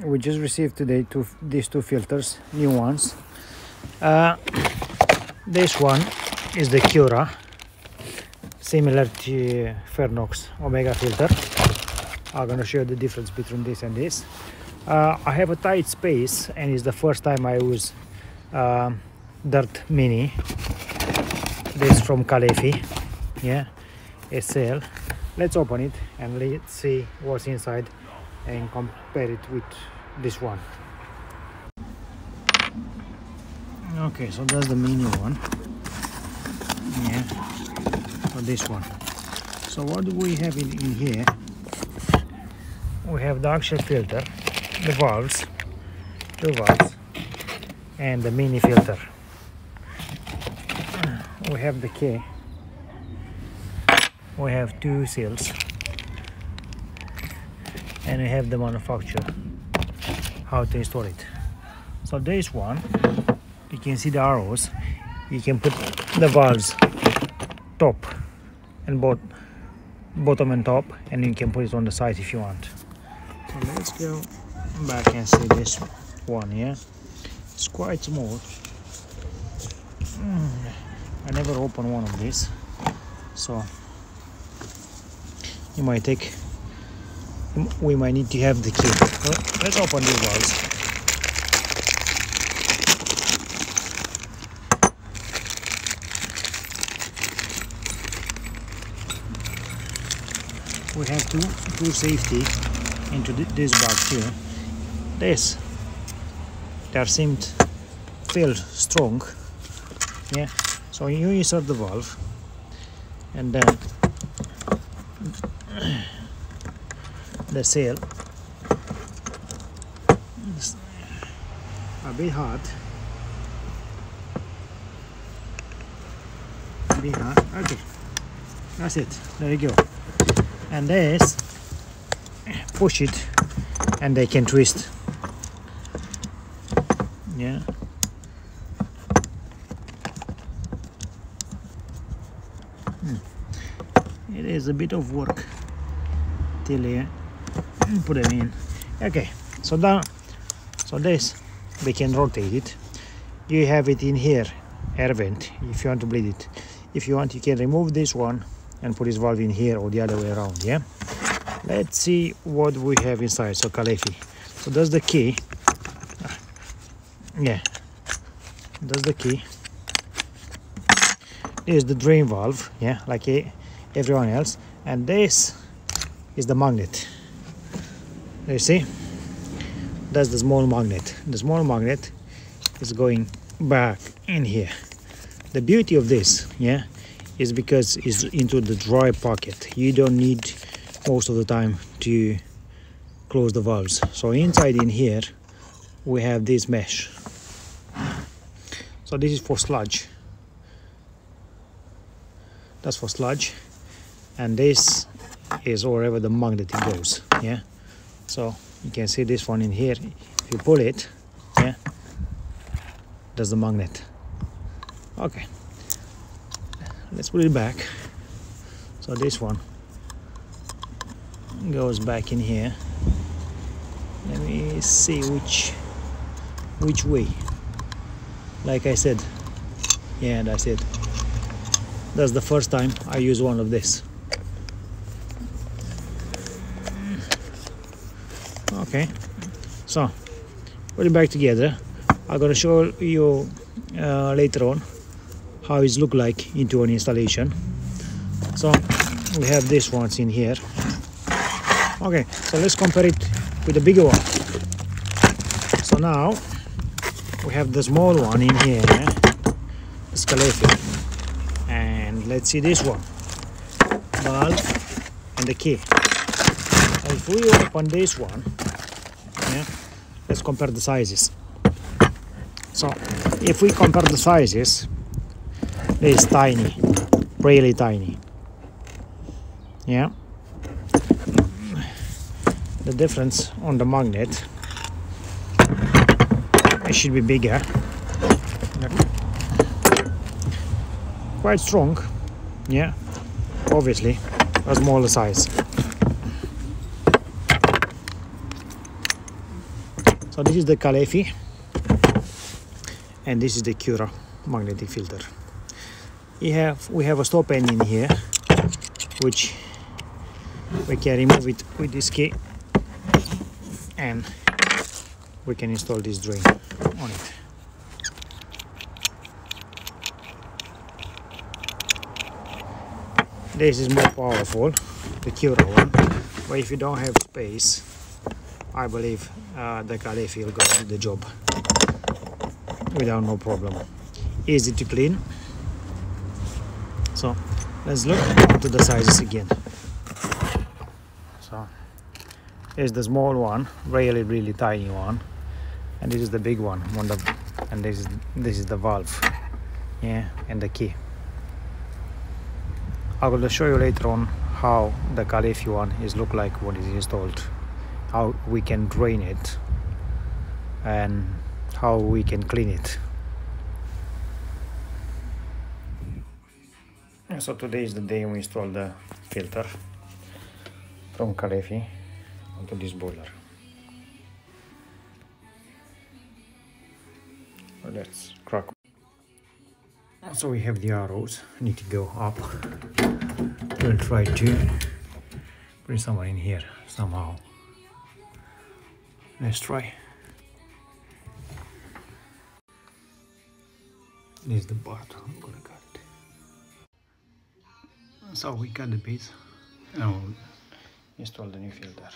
we just received today two these two filters new ones. Uh, this one is the Cura similar to Fernox Omega filter. I'm gonna show you the difference between this and this. Uh, I have a tight space and it's the first time I use um, Dirt Mini. This from Caleffi yeah SL let's open it and let's see what's inside and compare it with this one. Okay so that's the mini one. Yeah for this one. So what do we have in, in here? We have the actual filter the valves two valves and the mini filter. We have the key. We have two seals and we have the manufacturer how to install it. So this one you can see the arrows. You can put the valves top and both bottom and top and you can put it on the side if you want. So let's go back and see this one here. It's quite small. Mm, I never opened one of these. So you might take we might need to have the key let's open these valves we have two two safety into this box here. This they seemed feel strong. Yeah so you insert the valve and then the sail a bit hard. Bit hard. Okay. That's it. There you go. And this push it and they can twist. Yeah. Hmm. it is a bit of work till here put them in. Okay so now so this we can rotate it. You have it in here air vent if you want to bleed it. If you want you can remove this one and put this valve in here or the other way around yeah? Let's see what we have inside so Caleffi so that's the key. Ah, yeah. That's the key. Is the drain valve yeah like eh, everyone else. And this is the magnet you see that's the small magnet. The small magnet is going back in here. The beauty of this yeah is because it's into the dry pocket. You don't need most of the time to close the valves. So inside in here we have this mesh. So this is for sludge. That's for sludge. And this is wherever the magnet goes yeah so you can see this one in here. If you pull it yeah there's the magnet. Okay. Let's put it back. So this one goes back in here. Let me see which which way. Like I said yeah that's it. That's the first time I use one of this okay? So put it back together. I'm gonna show you uh, later on how it look like into an installation. So we have this ones in here. Okay so let's compare it with the bigger one. So now we have the small one in here Scaleffi and let's see this one. Valve and the key. If we open this one yeah let's compare the sizes. So if we compare the sizes it's tiny really tiny. Yeah. The difference on the magnet it should be bigger. Quite strong. Yeah obviously a smaller size So this is the Caleffi and this is the Cura magnetic filter. We have we have a stop end in here which we can remove it with this key and we can install this drain on it. This is more powerful, the Cura one, but if you don't have space, I believe uh, the Caleffi will go do the job without no problem. Easy to clean. So let's look to the sizes again. So here's the small one, really really tiny one, and this is the big one, one the, and this is this is the valve, yeah, and the key. I will show you later on how the Caleffi one is look like when it's installed, how we can drain it, and how we can clean it. So today is the day we install the filter from Caleffi onto this boiler. Let's crack. So we have the arrows, need to go up. We'll try to bring someone in here somehow. Let's try. This is the part I'm gonna cut it. So we cut the piece and we'll install the new filter.